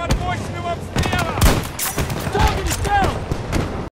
подводным обстрелом!